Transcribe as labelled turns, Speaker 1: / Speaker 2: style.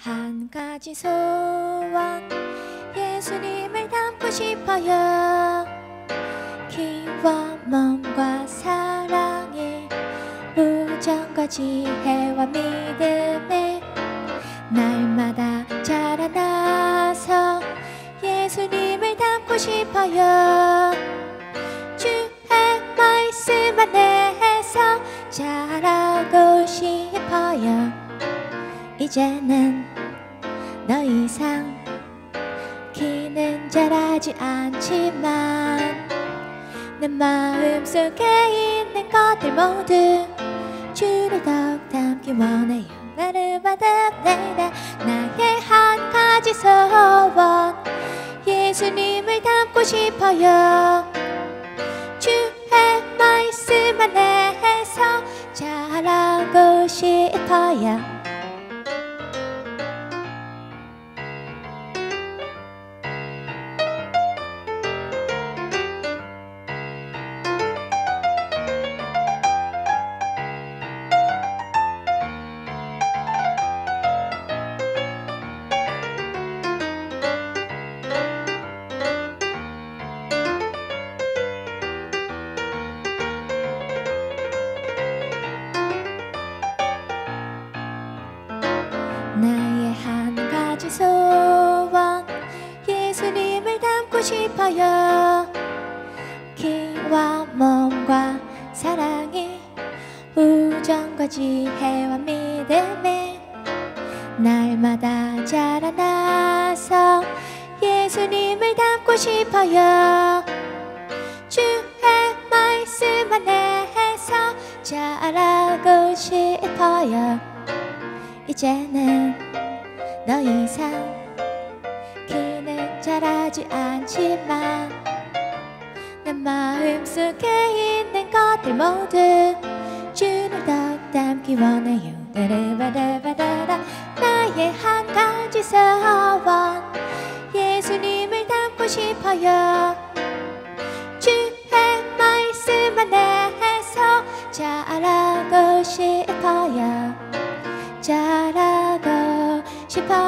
Speaker 1: 한 가지 소원 예수님을 닮고 싶어요. 키와 몸과 사랑에 우정과 지혜와 믿음에 날마다 자라나서 예수님을 닮고 싶어요. 주의 말씀 안에서 자라고 싶어요. 이제는 더 이상 키는 자라지 않지만 내 마음속에 있는 것들 모두 주를 더욱 닮기 원해요. 나를 받아내라 나의 한 가지 소원 예수님을 닮고 싶어요. 주의 말씀 안에서 자라고 싶어요 나의 한 가지 소원 예수님을 닮고 싶어요. 키와 몸과 사랑에 우정과 지혜와 믿음에 날마다 자라나서 예수님을 닮고 싶어요. 주의 말씀 안에서 자라고 싶어요 이제는 더 이상 키는 자라지 않지만 내 마음속에 있는 것들 모두 주를 더 닮기 원해요. 따라바라바라라. 나의 한 가지 소원 예수님을 닮고 싶어요. 주의 말씀 안에서 자라고 싶어요. 자라고 싶어요